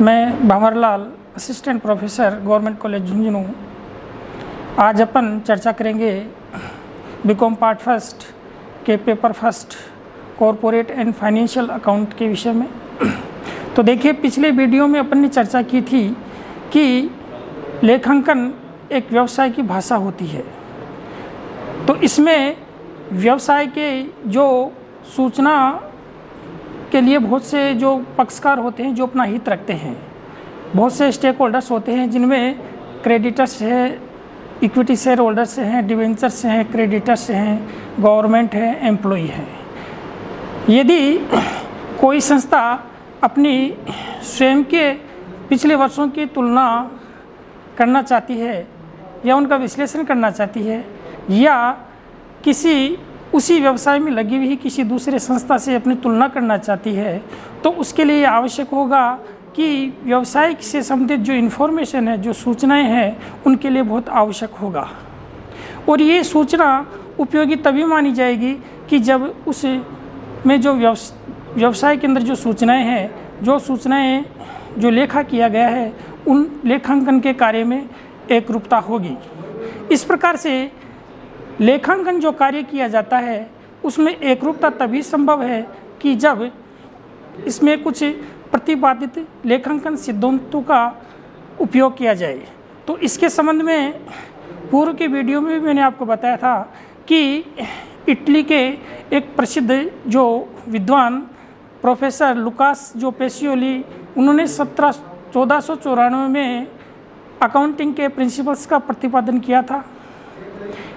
मैं Bhanwarlal assistant professor government college Jhunjhunu. आज अपन चर्चा करेंगे बीकॉम पार्ट फ़र्स्ट के paper first corporate and financial account के विषय में। तो देखिए, पिछले वीडियो में अपन ने चर्चा की थी कि लेखांकन एक व्यवसाय की भाषा होती है। तो इसमें व्यवसाय के जो सूचना के लिए बहुत से जो पक्षकार होते हैं, जो अपना हित रखते हैं, बहुत से स्टेक होल्डर्स होते हैं, जिनमें क्रेडिटर्स है इक्विटी शेयर होल्डर्स हैं डिवेंचर्स हैं क्रेडिटर्स हैं गवर्नमेंट है एम्प्लॉय है। यदि कोई संस्था अपनी स्वयं के पिछले वर्षों की तुलना करना चाहती है या उनका विश्लेषण करना चाहती है या किसी उसी व्यवसाय में लगी हुई किसी दूसरे संस्था से अपनी तुलना करना चाहती है तो उसके लिए आवश्यक होगा कि व्यवसाय से संबंधित जो इन्फॉर्मेशन है, जो सूचनाएँ हैं, उनके लिए बहुत आवश्यक होगा। और ये सूचना उपयोगी तभी मानी जाएगी कि जब उस में जो व्यवसाय के अंदर जो सूचनाएँ हैं, जो सूचनाएँ, जो लेखा किया गया है, उन लेखांकन के कार्य में एक रूपता होगी। इस प्रकार से लेखांकन जो कार्य किया जाता है, उसमें एकरूपता तभी संभव है कि जब इसमें कुछ प्रतिपादित लेखांकन सिद्धांतों का उपयोग किया जाए। तो इसके संबंध में पूर्व के वीडियो में भी मैंने आपको बताया था कि इटली के एक प्रसिद्ध जो विद्वान प्रोफेसर लुकास जो पेशियोली, उन्होंने सत्रह, चौदह में अकाउंटिंग के प्रिंसिपल्स का प्रतिपादन किया था।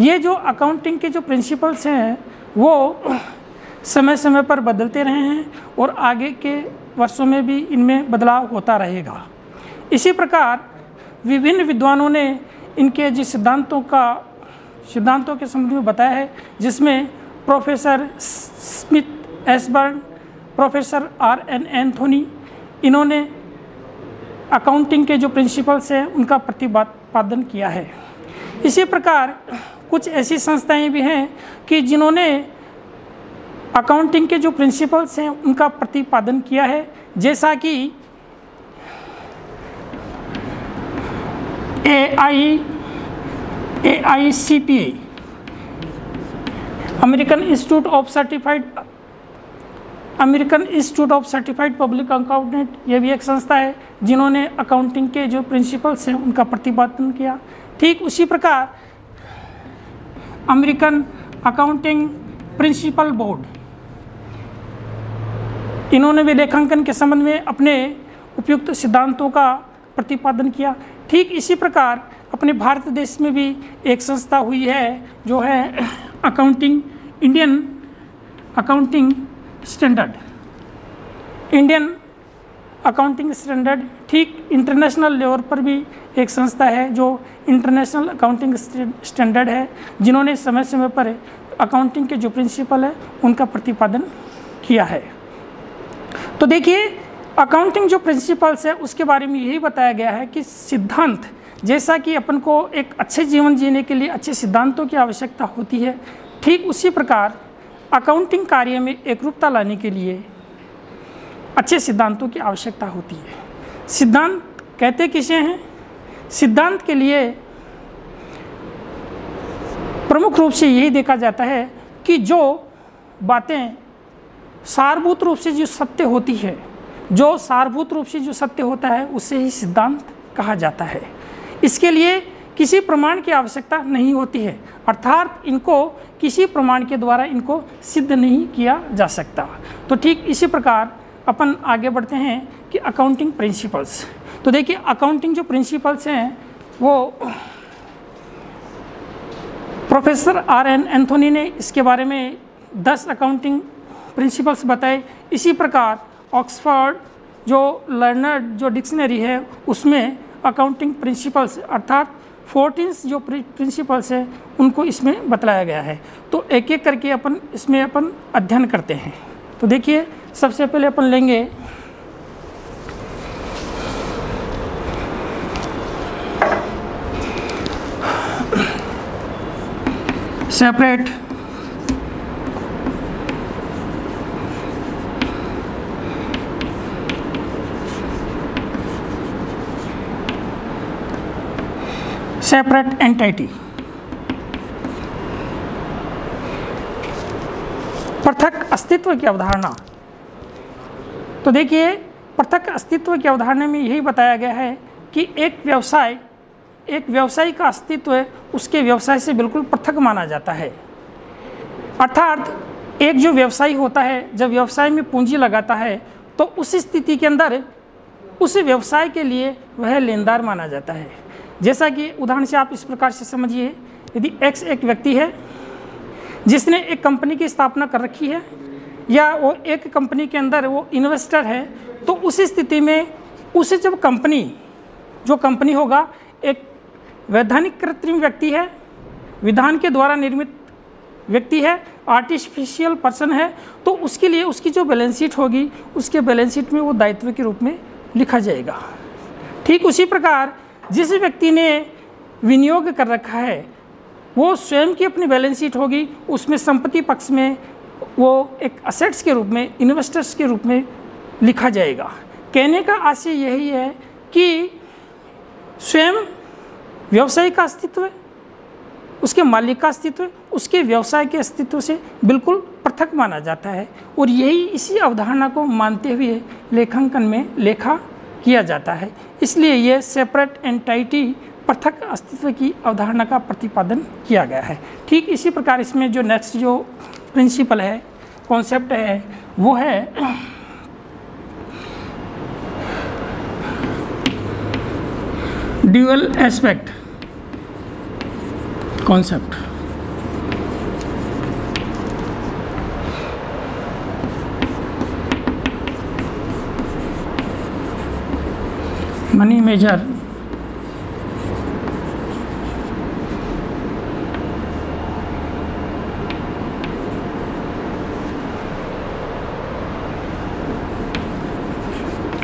ये जो अकाउंटिंग के जो प्रिंसिपल्स हैं, वो समय समय पर बदलते रहे हैं और आगे के वर्षों में भी इनमें बदलाव होता रहेगा। इसी प्रकार विभिन्न विद्वानों ने इनके जिस सिद्धांतों का, सिद्धांतों के संबंध में बताया है, जिसमें professor Smith एसबर्न, professor R N Anthony, इन्होंने अकाउंटिंग के जो प्रिंसिपल्स हैं, उनका प्रतिपादन किया है। इसी प्रकार कुछ ऐसी संस्थाएँ भी हैं कि जिन्होंने अकाउंटिंग के जो प्रिंसिपल्स हैं, उनका प्रतिपादन किया है। जैसा कि A I A I C P American institute of certified American institute of certified public accountant ये भी एक संस्था है, जिन्होंने अकाउंटिंग के जो प्रिंसिपल्स हैं, उनका प्रतिपादन किया। ठीक उसी प्रकार अमेरिकन अकाउंटिंग प्रिंसिपल बोर्ड, इन्होंने भी लेखांकन के संबंध में अपने उपयुक्त सिद्धांतों का प्रतिपादन किया। ठीक इसी प्रकार अपने भारत देश में भी एक संस्था हुई है, जो है accounting, Indian accounting standard. Indian accounting standard ठीक इंटरनेशनल लेवल पर भी एक संस्था है जो इंटरनेशनल अकाउंटिंग स्टैंडर्ड है, जिन्होंने समय समय पर अकाउंटिंग के जो प्रिंसिपल है, उनका प्रतिपादन किया है। तो देखिए अकाउंटिंग जो प्रिंसिपल्स है, उसके बारे में यही बताया गया है कि सिद्धांत, जैसा कि अपन को एक अच्छे जीवन जीने के लिए अच्छे सिद्धांतों की आवश्यकता होती है, ठीक उसी प्रकार अकाउंटिंग कार्य में एकरूपता लाने के लिए अच्छे सिद्धांतों की आवश्यकता होती है। सिद्धांत कहते किसे हैं? सिद्धांत के लिए प्रमुख रूप से यही देखा जाता है कि जो बातें सारभूत रूप से जो सत्य होती है, जो सारभूत रूप से जो सत्य होता है, उसे ही सिद्धांत कहा जाता है। इसके लिए किसी प्रमाण की आवश्यकता नहीं होती है, अर्थात इनको किसी प्रमाण के द्वारा इनको सिद्ध नहीं किया जा सकता। तो ठीक इसी प्रकार अपन आगे बढ़ते हैं कि अकाउंटिंग प्रिंसिपल्स तो देखिए अकाउंटिंग जो प्रिंसिपल्स हैं, वो प्रोफेसर आर एन एंथोनी ने इसके बारे में दस अकाउंटिंग प्रिंसिपल्स बताए। इसी प्रकार ऑक्सफर्ड जो लर्नर्ड जो डिक्शनरी है, उसमें अकाउंटिंग प्रिंसिपल्स अर्थात फोर्टीन जो प्रिंसिपल्स हैं, उनको इसमें बतलाया गया है। तो एक एक करके अपन, इसमें अपन अध्ययन करते हैं। तो देखिए सबसे पहले अपन लेंगे। सेपरेट सेपरेट एंटिटी पृथक अस्तित्व की अवधारणा। तो देखिए, पृथक अस्तित्व की अवधारणा में यही बताया गया है कि एक व्यवसाय एक व्यवसाय का अस्तित्व उसके व्यवसाय से बिल्कुल पृथक माना जाता है। अर्थात, एक जो व्यवसायी होता है, जब व्यवसाय में पूंजी लगाता है तो उस स्थिति के अंदर उस व्यवसाय के लिए वह लेनदार माना जाता है। जैसा कि उदाहरण से आप इस प्रकार से समझिए, यदि एक्स एक व्यक्ति है, जिसने एक कंपनी की स्थापना कर रखी है या वो एक कंपनी के अंदर वो इन्वेस्टर है तो उस स्थिति में उसे जब कंपनी, जो कंपनी होगा, एक वैधानिक कृत्रिम व्यक्ति है, विधान के द्वारा निर्मित व्यक्ति है आर्टिफिशियल पर्सन है तो उसके लिए उसकी जो बैलेंस शीट होगी, उसके बैलेंस शीट में वो दायित्व के रूप में लिखा जाएगा। ठीक उसी प्रकार, जिस व्यक्ति ने विनियोग कर रखा है, वो स्वयं की अपनी बैलेंस शीट होगी, उसमें संपत्ति पक्ष में वो एक असेट्स के रूप में इन्वेस्टर्स के रूप में लिखा जाएगा। कहने का आशय यही है कि स्वयं व्यवसाय का अस्तित्व, उसके मालिक का अस्तित्व, उसके व्यवसाय के अस्तित्व से बिल्कुल पृथक माना जाता है और यही इसी अवधारणा को मानते हुए लेखांकन में लेखा किया जाता है। इसलिए यह सेपरेट एंटाइटी पृथक अस्तित्व की अवधारणा का प्रतिपादन किया गया है। ठीक इसी प्रकार इसमें जो नेक्स्ट जो प्रिंसिपल है कॉन्सेप्ट है वो है dual aspect concept money measure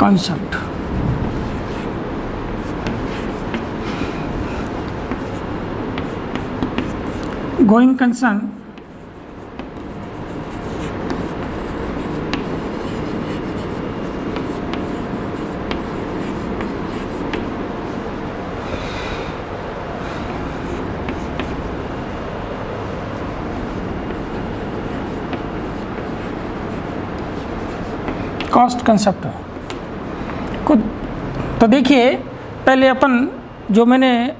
concept. Going concern cost concept है तो देखिए, पहले अपन जो मैंने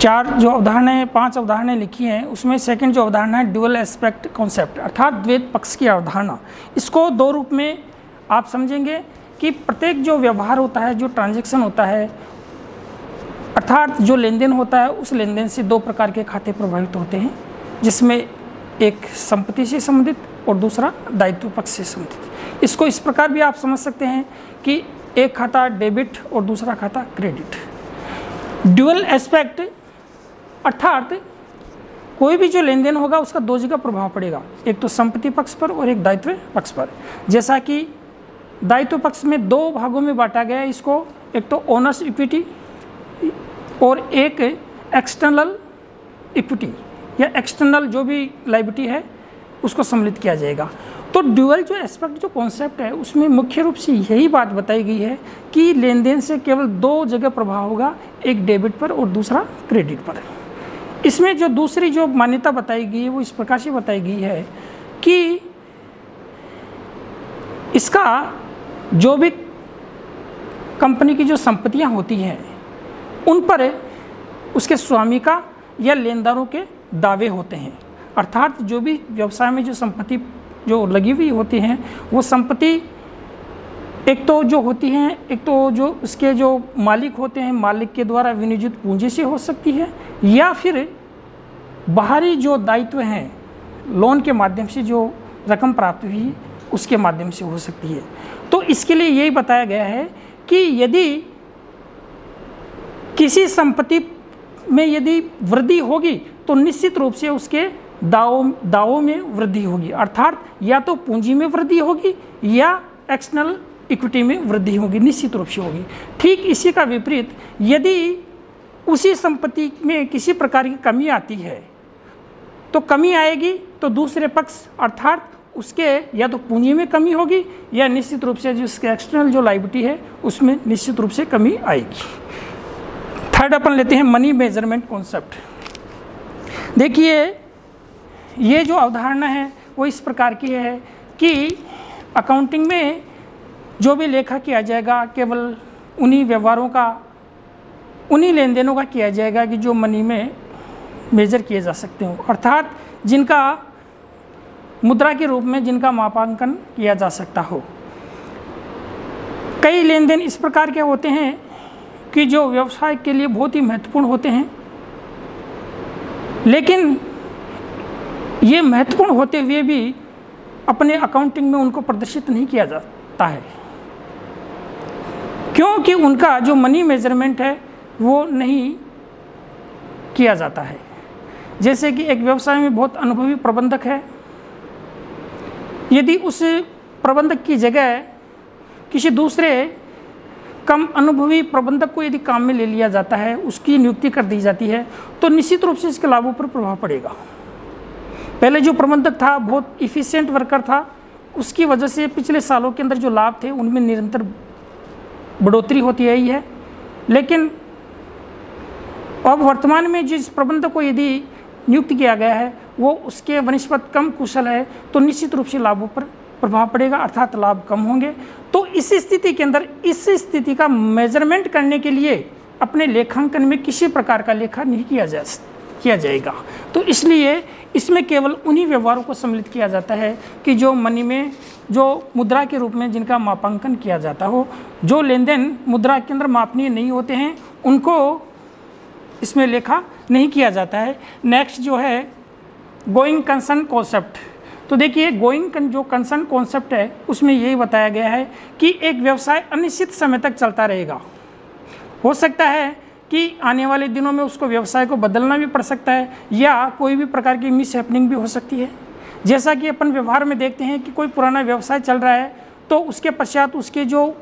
चार जो अवधारणाएँ, पाँच अवधारणाएँ लिखी हैं, उसमें सेकंड जो अवधारणा है ड्यूअल एस्पेक्ट कॉन्सेप्ट अर्थात द्वैत पक्ष की अवधारणा। इसको दो रूप में आप समझेंगे कि प्रत्येक जो व्यवहार होता है, जो ट्रांजेक्शन होता है, अर्थात जो लेन देन होता है, उस लेन देन से दो प्रकार के खाते प्रभावित होते हैं, जिसमें एक संपत्ति से संबंधित और दूसरा दायित्व पक्ष से संबंधित। इसको इस प्रकार भी आप समझ सकते हैं कि एक खाता डेबिट और दूसरा खाता क्रेडिट। ड्यूअल एस्पेक्ट अर्थात कोई भी जो लेन देन होगा उसका दो जगह प्रभाव पड़ेगा। एक तो संपत्ति पक्ष पर और एक दायित्व पक्ष पर। जैसा कि दायित्व पक्ष में दो भागों में बांटा गया है इसको, एक तो ओनर्स इक्विटी और एक एक्सटर्नल इक्विटी या एक्सटर्नल जो भी लाइबिलिटी है, उसको सम्मिलित किया जाएगा। तो ड्यूअल जो एस्पेक्ट जो कॉन्सेप्ट है, उसमें मुख्य रूप से यही बात बताई गई है कि लेन देन से केवल दो जगह प्रभाव होगा, एक डेबिट पर और दूसरा क्रेडिट पर। इसमें जो दूसरी जो मान्यता बताई गई है, वो इस प्रकार से बताई गई है कि इसका जो भी कंपनी की जो संपत्तियाँ होती हैं, उन पर उसके स्वामी का या लेनदारों के दावे होते हैं। अर्थात जो भी व्यवसाय में जो संपत्ति जो लगी हुई होती हैं, वो संपत्ति एक तो जो होती हैं, एक तो जो उसके जो मालिक होते हैं, मालिक के द्वारा विनियोजित पूंजी से हो सकती है, या फिर बाहरी जो दायित्व हैं लोन के माध्यम से जो रकम प्राप्त हुई, उसके माध्यम से हो सकती है। तो इसके लिए यही बताया गया है कि यदि किसी संपत्ति में यदि वृद्धि होगी तो निश्चित रूप से उसके दावों दावों में वृद्धि होगी। अर्थात या तो पूंजी में वृद्धि होगी या एक्सटर्नल इक्विटी में वृद्धि होगी, निश्चित रूप से होगी। ठीक इसी का विपरीत, यदि उसी संपत्ति में किसी प्रकार की कमी आती है तो कमी आएगी तो दूसरे पक्ष, अर्थात उसके या तो पूंजी में कमी होगी या निश्चित रूप से जो उसके एक्सटर्नल जो लाइबिलिटी है, उसमें निश्चित रूप से कमी आएगी। थर्ड अपन लेते हैं मनी मेज़रमेंट कॉन्सेप्ट देखिए ये जो अवधारणा है, वो इस प्रकार की है कि अकाउंटिंग में जो भी लेखा किया जाएगा, केवल उन्हीं व्यवहारों का, उन्हीं लेन देनों का किया जाएगा कि जो मनी में मेजर किए जा सकते हो। अर्थात जिनका मुद्रा के रूप में जिनका मापांकन किया जा सकता हो। कई लेन देन इस प्रकार के होते हैं कि जो व्यवसाय के लिए बहुत ही महत्वपूर्ण होते हैं। लेकिन ये महत्वपूर्ण होते हुए भी अपने अकाउंटिंग में उनको प्रदर्शित नहीं किया जाता है। क्योंकि उनका जो मनी मेज़रमेंट है, वो नहीं किया जाता है। जैसे कि एक व्यवसाय में बहुत अनुभवी प्रबंधक है। यदि उस प्रबंधक की जगह किसी दूसरे कम अनुभवी प्रबंधक को यदि काम में ले लिया जाता है, उसकी नियुक्ति कर दी जाती है तो निश्चित रूप से इसके लाभों पर प्रभाव पड़ेगा। पहले जो प्रबंधक था, बहुत इफ़िशियंट वर्कर था, उसकी वजह से पिछले सालों के अंदर जो लाभ थे, उनमें निरंतर बढ़ोतरी होती आई है। लेकिन अब वर्तमान में जिस प्रबंधक को यदि नियुक्त किया गया है, वो उसके वनिष्पत कम कुशल है तो निश्चित रूप से लाभों पर प्रभाव पड़ेगा, अर्थात लाभ कम होंगे। तो इस स्थिति के अंदर, इस स्थिति का मेज़रमेंट करने के लिए अपने लेखांकन में किसी प्रकार का लेखा नहीं किया जा किया जाएगा। तो इसलिए इसमें केवल उन्हीं व्यवहारों को सम्मिलित किया जाता है कि जो मनी में, जो मुद्रा के रूप में जिनका मापांकन किया जाता हो, जो लेन देन मुद्रा के अंदर मापनीय नहीं होते हैं, उनको इसमें लेखा नहीं किया जाता है। नेक्स्ट जो है गोइंग कंसर्न कॉन्सेप्ट तो देखिए गोइंग जो कंसर्न कॉन्सेप्ट है, उसमें यही बताया गया है कि एक व्यवसाय अनिश्चित समय तक चलता रहेगा। हो सकता है कि आने वाले दिनों में उसको व्यवसाय को बदलना भी पड़ सकता है या कोई भी प्रकार की मिस भी हो सकती है। जैसा कि अपन व्यवहार में देखते हैं कि कोई पुराना व्यवसाय चल रहा है तो उसके पश्चात उसके जो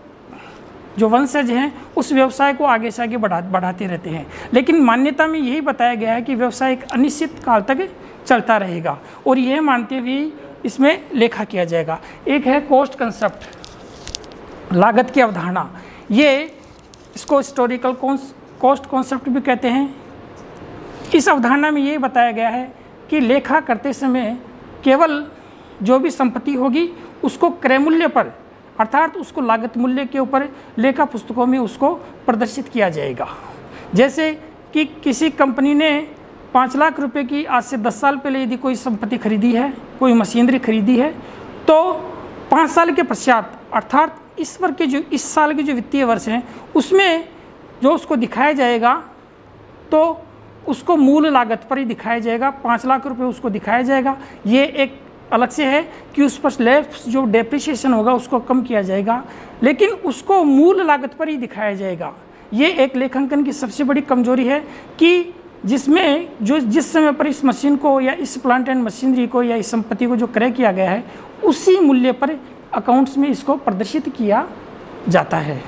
जो वंशज हैं, उस व्यवसाय को आगे से आगे बढ़ा, बढ़ाते रहते हैं। लेकिन मान्यता में यही बताया गया है कि व्यवसाय एक अनिश्चित काल तक चलता रहेगा और यह मानते हुए इसमें लेखा किया जाएगा। एक है कॉस्ट कंसेप्ट लागत की अवधारणा। ये इसको हिस्टोरिकल कॉस्ट कॉन्सेप्ट भी कहते हैं। इस अवधारणा में ये बताया गया है कि लेखा करते समय केवल जो भी संपत्ति होगी, उसको क्रय मूल्य पर, अर्थात उसको लागत मूल्य के ऊपर लेखा पुस्तकों में उसको प्रदर्शित किया जाएगा। जैसे कि किसी कंपनी ने पाँच लाख रुपए की आज से दस साल पहले यदि कोई संपत्ति खरीदी है, कोई मशीनरी खरीदी है तो पाँच साल के पश्चात, अर्थात इस वर्ष के जो, इस साल के जो वित्तीय वर्ष हैं, उसमें जो उसको दिखाया जाएगा तो उसको मूल लागत पर ही दिखाया जाएगा। पाँच लाख रुपए उसको दिखाया जाएगा। ये एक अलग से है कि उस पर लेफ़्ट जो डेप्रिसिएशन होगा, उसको कम किया जाएगा। लेकिन उसको मूल लागत पर ही दिखाया जाएगा। ये एक लेखांकन की सबसे बड़ी कमज़ोरी है कि जिसमें जो जिस समय पर इस मशीन को या इस प्लांट एंड मशीनरी को या इस संपत्ति को जो क्रय किया गया है, उसी मूल्य पर अकाउंट्स में इसको प्रदर्शित किया जाता है।